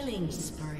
Killing spree.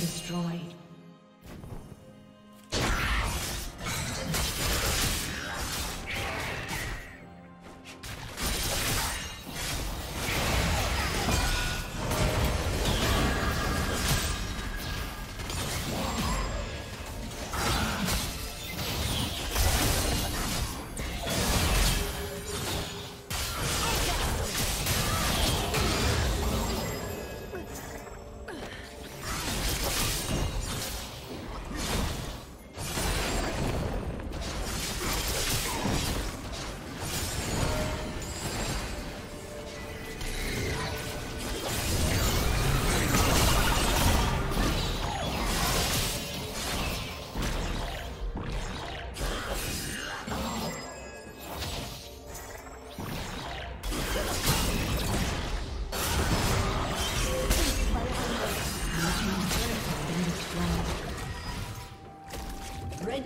destroyed.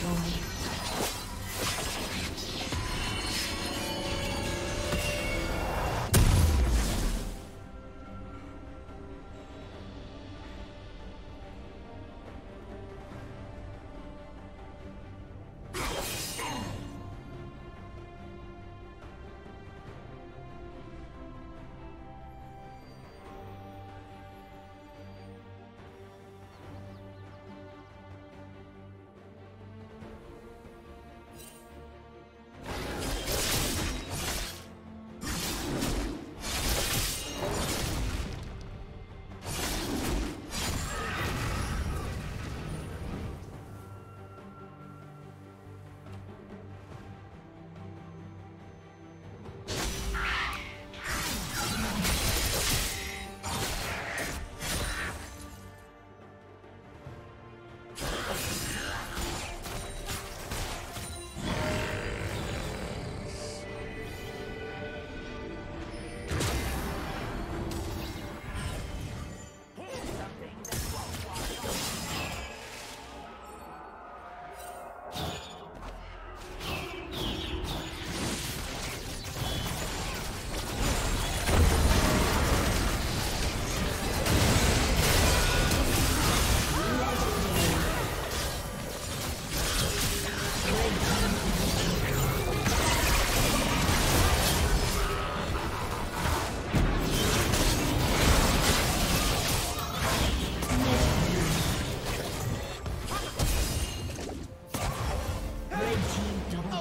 Destroyed.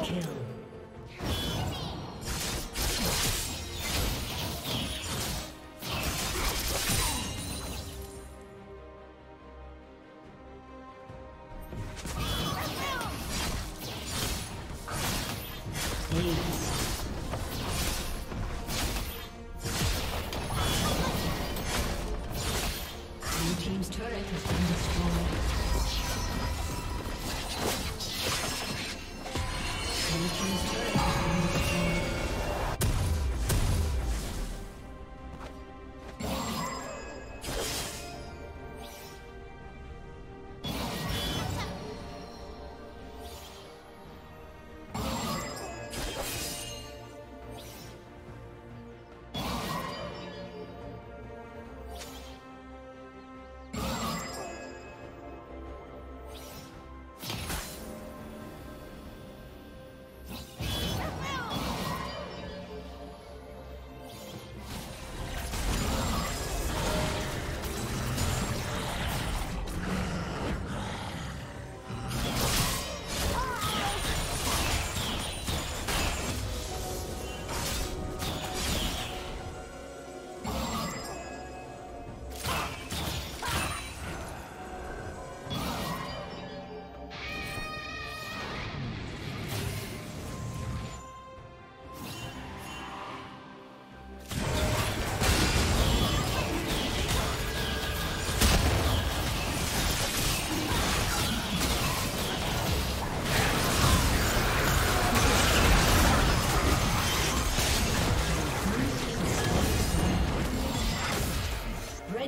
Kill.